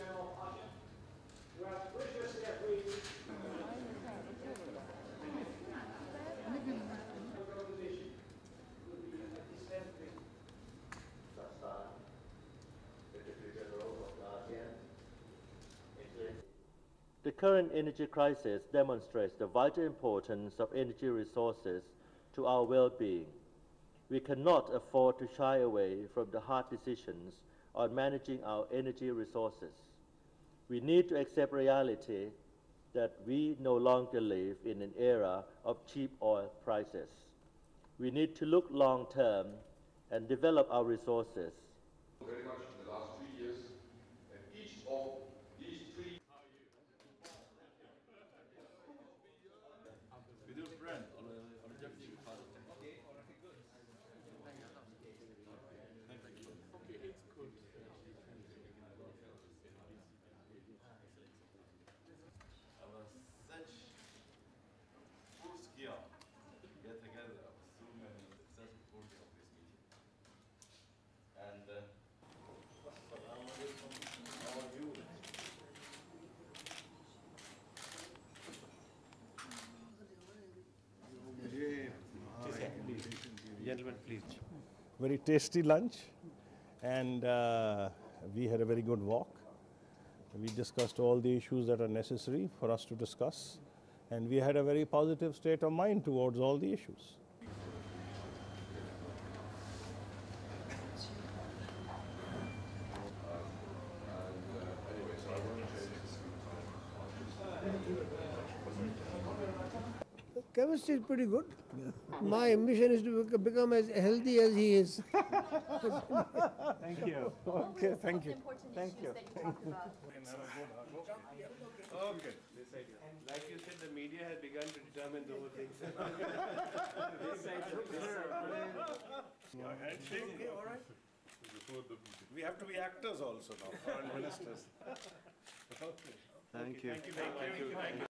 General The current energy crisis demonstrates the vital importance of energy resources to our well being. We cannot afford to shy away from the hard decisions on managing our energy resources. We need to accept reality that we no longer live in an era of cheap oil prices. We need to look long term and develop our resources Gentlemen, please. very tasty lunch and uh, we had a very good walk. We discussed all the issues that are necessary for us to discuss and we had a very positive state of mind towards all the issues. Chemistry is pretty good. My ambition is to bec- become as healthy as he is. Thank you. Okay, thank you. Thank you. That you talked about. Okay. Like you said, the media has begun to determine the whole thing. We have to be actors also now, foreign ministers. Thank you. Thank you, thank you.